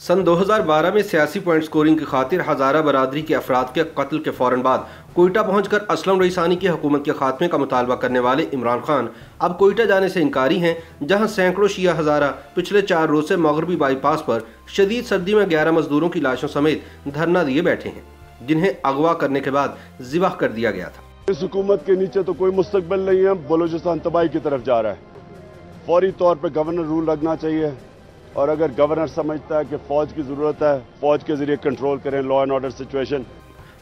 सन 2012 में सियासी point scoring की खातिर हज़ारा बरदरी के अफराद के कत्ल के फ़ौरन बाद कोयटा पहुंचकर असलम रईसानी की हुकूमत के खात्मे का मुतालबा करने वाले इमरान खान अब कोयटा जाने से इनकारी हैं, जहाँ सैकड़ों शिया हज़ारा पिछले चार रोज से मगरबी बाईपास पर शदीद सर्दी में ग्यारह मजदूरों की लाशों समेत धरना दिए बैठे हैं, जिन्हें अगवा करने के बाद जिबाह कर दिया गया था। इस हुकूमत के नीचे तो कोई मुस्तकबिल नहीं है, बलोचिस्तान तबाही की तरफ़ जा रहा है। फौरी तौर पर गवर्नर रूल लगना चाहिए। और अगर गवर्नर समझता है कि फौज की ज़रूरत है, फौज के ज़रिए कंट्रोल करें लॉ एंड ऑर्डर सिचुएशन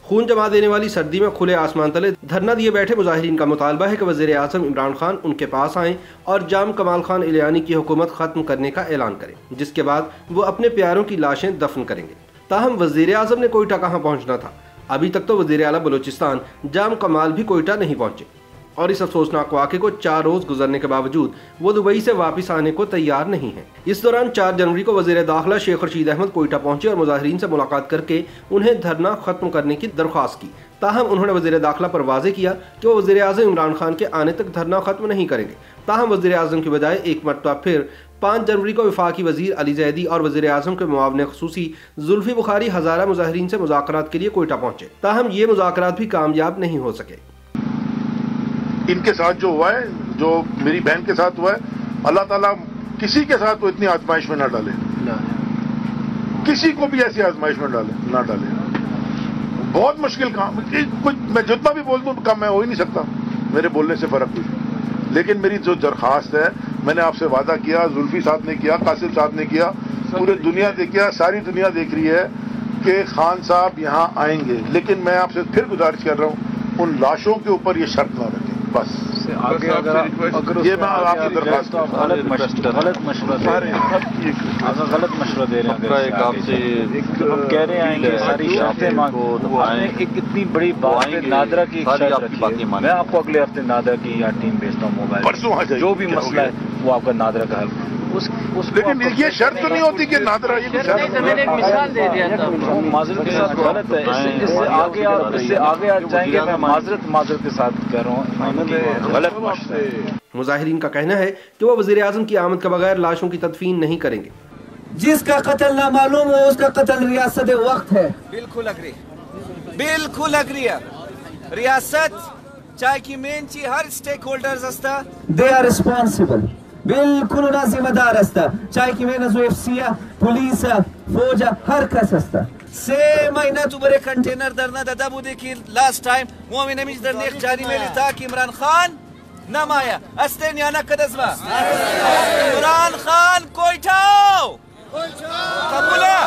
खून जमा देने वाली सर्दी में खुले आसमान तले धरना दिए बैठे मुजाहिरीन का मुतालबा है कि वज़ीर आज़म इमरान खान उनके पास आए और जाम कमाल खान इलियानी की हुकूमत खत्म करने का ऐलान करें, जिसके बाद वो अपने प्यारों की लाशें दफन करेंगे। ताहम वज़ीर आज़म ने कोयटा कहाँ पहुँचना था? अभी तक तो वज़ीर अला बलोचिस्तान जाम कमाल भी कोयटा नहीं पहुँचे। और इस अफसोसनाक वाक़े को चार रोज गुजरने के बावजूद वो दुबई से वापस आने को तैयार नहीं है। इस दौरान चार जनवरी को वज़ीर दाखिला शेख रशीद अहमद कोयटा पहुँचे और मुजाहरीन से मुलाकात करके उन्हें धरना खत्म करने की दरख्वास्त की। ताहम उन्होंने वज़ीर दाखिला पर वाजे किया कि वो वजी अजम इमरान खान के आने तक धरना खत्म नहीं करेंगे। ताहम वजी अजम की बजाय एक मरतबा फिर पाँच जनवरी को विफाकी वज़ीर अली जैदी और वजी अजम के मुआवन खसूसी जुल्फी बुखारी हज़ारा मुजाहरीन से मुजाकर के लिए कोयटा पहुँचे। ताहम ये मुजाकर भी कामयाब नहीं हो सके। इनके साथ जो हुआ है जो मेरी बहन के साथ हुआ है अल्लाह ताला किसी के साथ वो इतनी आजमाइश में ना डाले। किसी को भी ऐसी आजमाइश में डाले ना डाले। बहुत मुश्किल काम। कुछ मैं जितना भी बोल दूँ काम मैं हो ही नहीं सकता। मेरे बोलने से फ़र्क कुछ लेकिन मेरी जो दरखास्त है मैंने आपसे वादा किया जुल्फी साहब ने किया कासिल साहब ने किया पूरे दुनिया देख किया सारी दुनिया देख रही है कि खान साहब यहाँ आएँगे। लेकिन मैं आपसे फिर गुजारिश कर रहा हूँ उन लाशों के ऊपर ये शर्त ना रखें। बस आगे अगर अगर ये मैं आपकी दरखास्त गलत मशवरा गलत मशवरा दे रहे हैं। अगर गलत मशवरा दे रहे हैं एक आपसे हम कह रहे हैं कि सारी शर्तें मांगो आपने एक इतनी बड़ी बात है नादरा की मैं आपको अगले हफ़्ते नादरा की या टीम भेजता हूँ मोबाइल। जो भी मसला है वो आपका नादरा का हल। उस, उस लेकिन ये शर्त तो नहीं होती कि नादरा ये शर्त मैंने एक मिसाल दे दिया था। माजरत के साथ गलत है। इससे आगे आप इससे आगे आप जाएँगे मैं माजरत माजरत के साथ कह रहा हूँ गलत मुजाहिरीन का कहना है कि वो वजी अजम की आमद के बगैर लाशों की तदफीन नहीं करेंगे। जिसका कत्ल ना मालूम हो उसका कत्ल रियासत वक्त है। बिल्कुल अग्री। बिल्कुल अग्री रियासत चाहे की मेन चीज़ हर स्टेक होल्डर्स असता। दे आर रिस्पॉन्सिबल बिल्कुल ना जिम्मेदार असता चाहे कि मेहनत एफ़ एफसीया पुलिस फौज हर कस असता से महीना तू बरे कंटेनर दरना दादा बुदे की लास्ट टाइम वो मैंने मिज दरने एक जारी में था कि इमरान खान नमाया अस्ते न्याना कदसवा। इमरान खान कोइठाओ कबूला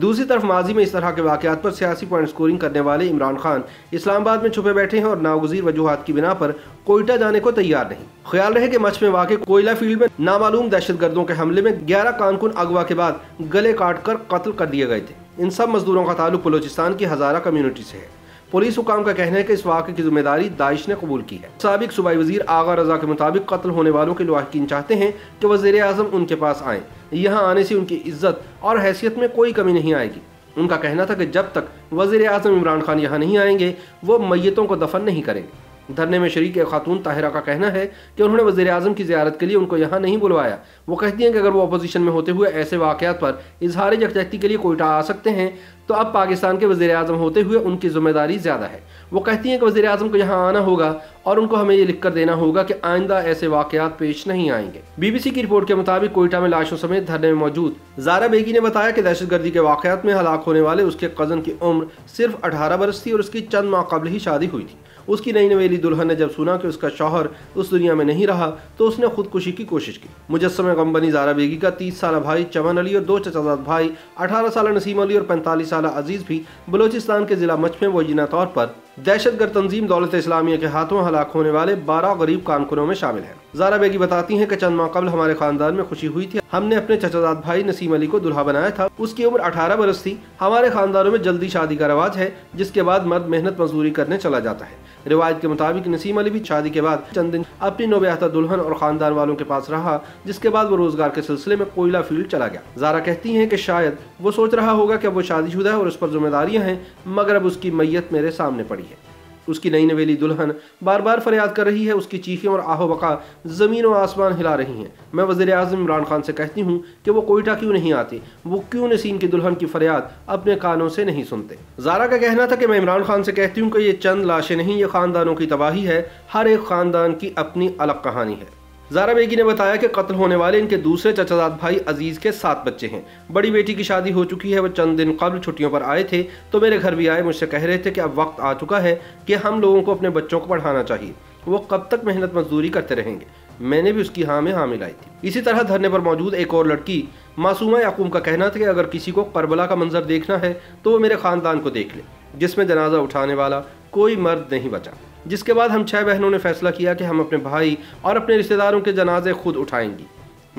दूसरी तरफ़ माजी में इस तरह के वाकत पर सियासी पॉइंट स्कोरिंग करने वाले इमरान खान इस्लामाबाद में छुपे बैठे हैं और नागजीर वजूहत की बिना पर कोयटा जाने को तैयार नहीं। ख्याल रहे कि मच में वाक़ कोयला फ़ील्ड में नामालूम दहशत गर्दों के हमले में ग्यारह कानकुन अगवा के बाद गले काट कर कत्ल कर दिए गए थे। इन सब मजदूरों का ताल्लुक बलोचिस्तान की हज़ारा कम्यूनिटी से है। पुलिस हुकाम का कहना है कि इस वाक़े की ज़िम्मेदारी दाइश ने कबूल की है। सबक सूबाई वज़ीर आगा रजा के मुताबिक कत्ल होने वालों के लवाहकिन चाहते हैं कि वज़ीर अजम उनके पास आए। यहाँ आने से उनकी इज़्ज़त और हैसियत में कोई कमी नहीं आएगी। उनका कहना था कि जब तक वज़ीर अजम इमरान खान यहाँ नहीं आएँगे, वो मैतों को दफन नहीं करेंगे। धरने में शरीक खातून ताहिरा का कहना है कि उन्होंने वजी अजम की ज्यारत के लिए उनको यहाँ नहीं बुलवाया। वो कहती हैं कि अगर वो अपोजिशन में होते हुए ऐसे वाक़ात पर इजहार यकजहती के लिए कोयटा आ सकते हैं तो अब पाकिस्तान के वजी अजम होते हुए उनकी ज़िम्मेदारी ज़्यादा है। वो कहती हैं कि वजी अजम को यहाँ आना होगा और उनको हमें ये लिख कर देना होगा कि आइंदा ऐसे वाकयात पेश नहीं आएँगे। बीबीसी की रिपोर्ट के मुताबिक कोयटा में लाशों समेत धरने में मौजूद जारा बेगी ने बताया कि दहशत गर्दी के वाकयात में हलाक होने वाले उसके कज़न की उम्र सिर्फ़ अठारह बरस थी और उसकी चंद माह कबल ही शादी हुई थी। उसकी नई नवेली दुल्हन ने जब सुना कि उसका शौहर उस दुनिया में नहीं रहा तो उसने खुदकुशी की कोशिश की। मुजस्म कंपनी जारा बेगी का तीस साल भाई, चमन अली और दो चचाजाद भाई, अठारह साल नसीम अली और पैंतालीस साल अज़ीज़ भी बलोचिस्तान के जिला मच में वजीना तौर पर दहशत गर्द तंजीम दौलत इस्लामिया के हाथों हलाक होने वाले बारह गरीब कानकुनों में शामिल है। जारा बेगी बताती हैं कि चंद माह कबल हमारे खानदान में खुशी हुई थी। हमने अपने चचाजाद भाई नसीम अली को दुल्हा बनाया था। उसकी उम्र अठारह बरस थी। हमारे खानदानों में जल्दी शादी का रवाज है, जिसके बाद मर्द मेहनत मजदूरी करने चला जाता है। रिवायत के मुताबिक नसीम अली भी शादी के बाद चंद दिन अपनी नोब्याता दुल्हन और खानदान वालों के पास रहा, जिसके बाद वो रोज़गार के सिलसिले में कोयला फ़ील्ड चला गया। जारा कहती है की शायद वो सोच रहा होगा की वो शादीशुदा है और उस पर जिम्मेदारियाँ हैं, मगर अब उसकी मैयत मेरे सामने पड़ी है। उसकी नई नवेली दुल्हन बार बार फरियाद कर रही है, उसकी चीखें और आहो बका ज़मीन और आसमान हिला रही हैं। मैं वज़ीर अजम इमरान खान से कहती हूँ कि वो कोयटा क्यों नहीं आते? वो क्यों नसीन की दुल्हन की फरियाद अपने कानों से नहीं सुनते? जारा का कहना था कि मैं इमरान खान से कहती हूँ कि ये चंद लाशें नहीं, ये ख़ानदानों की तबाही है। हर एक ख़ानदान की अपनी अलग कहानी है। जारा बेगी ने बताया कि कत्ल होने वाले इनके दूसरे चचाजाद भाई अज़ीज़ के सात बच्चे हैं। बड़ी बेटी की शादी हो चुकी है, वो चंद दिन कबल छुट्टियों पर आए थे तो मेरे घर भी आए, मुझसे कह रहे थे कि अब वक्त आ चुका है कि हम लोगों को अपने बच्चों को पढ़ाना चाहिए। वो कब तक मेहनत मजदूरी करते रहेंगे? मैंने भी उसकी हाँ में हाँ मिलाई थी। इसी तरह धरने पर मौजूद एक और लड़की, मासूमा याकूम का कहना था कि अगर किसी को करबला का मंजर देखना है तो वो मेरे खानदान को देख ले, जिसमें जनाजा उठाने वाला कोई मर्द नहीं बचा। जिसके बाद हम छह बहनों ने फैसला किया कि हम अपने भाई और अपने रिश्तेदारों के जनाजे खुद उठाएँगी।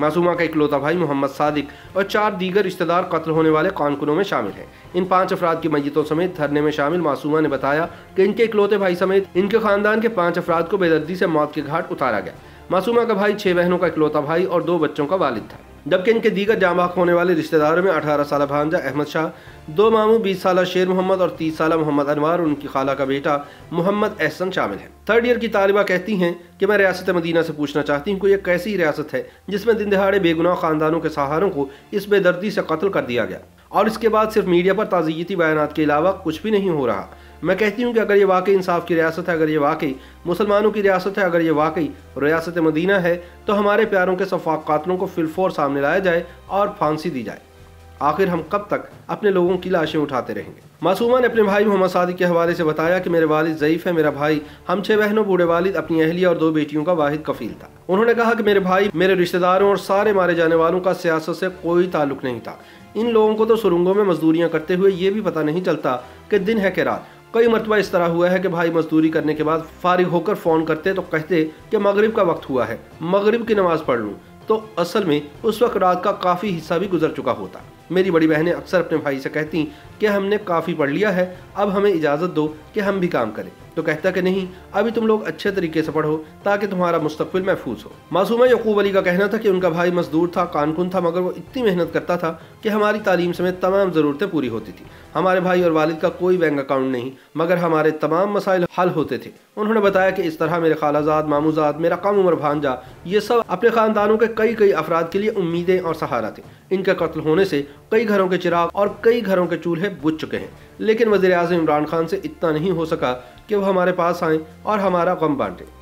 मासूमा का इकलौता भाई मोहम्मद सादिक और चार दीगर रिश्तेदार कत्ल होने वाले कानकुनों में शामिल हैं। इन पाँच अफराद की मैतों समेत धरने में शामिल मासूमा ने बताया कि इनके इकलौते भाई समेत इनके खानदान के पाँच अफराद को बेदर्दी से मौत के घाट उतारा गया। मासूमा का भाई छह बहनों का इकलौता भाई और दो बच्चों का वालिद था। जबकि इनके दीगर जामाक होने वाले रिश्तेदारों में अठारह साल भांजा अहमद शाह, दो मामू बीस साल शेर मोहम्मद और तीस साल मोहम्मद अनवार और उनकी खाला का बेटा मोहम्मद एहसन शामिल है। थर्ड ईयर की तालिबा कहती हैं कि मैं रियासत मदीना से पूछना चाहती हूँ कि यह कैसी रियासत है, जिसमें दिन दिहाड़े बेगुनाह खानदानों के सहारों को इस बेदर्दी से कत्ल कर दिया गया। और इसके बाद सिर्फ़ मीडिया पर ताज़ियती बयान के अलावा कुछ भी नहीं हो रहा। मैं कहती हूँ कि अगर ये वाकई इंसाफ की रियासत है, अगर ये वाकई मुसलमानों की रियासत है, अगर ये वाकई रियासत मदीना है तो हमारे प्यारों के सफाक कातलों को फिलफोर सामने लाया जाए और फांसी दी जाए। आखिर हम कब तक अपने लोगों की लाशें उठाते रहेंगे? मासूमा ने अपने भाई मोहम्मद सादिक के हवाले से बताया कि मेरे वालिद ज़यीफ़ है, मेरा भाई, हम छह बहनों, बूढ़े वालिद, अपनी अहलिया और दो बेटियों का वाहिद कफील था। उन्होंने कहा कि मेरे भाई, मेरे रिश्तेदारों और सारे मारे जाने वालों का सियासत से कोई ताल्लुक नहीं था। इन लोगों को तो सुरंगों में मजदूरियाँ करते हुए ये भी पता नहीं चलता कि दिन है कि रात। कई मरतबा इस तरह हुआ है कि भाई मजदूरी करने के बाद फारिग होकर फ़ोन करते तो कहते कि मगरिब का वक्त हुआ है, मगरिब की नमाज़ पढ़ लूँ। तो असल में उस वक्त रात का काफ़ी हिस्सा भी गुजर चुका होता। मेरी बड़ी बहनें अक्सर अपने भाई से कहती कि हमने काफ़ी पढ़ लिया है, अब हमें इजाज़त दो कि हम भी काम करें। तो कहता कि नहीं, अभी तुम लोग अच्छे तरीके से पढ़ो ताकि तुम्हारा मुस्तबिल महफूज हो। मासूमा यकूब अली का कहना था कि उनका भाई मजदूर था, कानकुन था, मगर वो इतनी मेहनत करता था कि हमारी तालीम समेत तमाम ज़रूरतें पूरी होती थी। हमारे भाई और वालिद का कोई बैंक अकाउंट नहीं, मगर हमारे तमाम मसाइल हल होते थे। उन्होंने बताया कि इस तरह मेरे खालाजाद मामूजाद मेरा कम उम्र भांजा, ये सब अपने ख़ानदानों के कई कई अफराद के लिए उम्मीदें और सहारा थे। इनके कत्ल होने से कई घरों के चिराग और कई घरों के चूल्हे बुझ चुके हैं। लेकिन वज़ीर अजम इमरान खान से इतना नहीं हो सका कि वह हमारे पास आए और हमारा गम बांटे।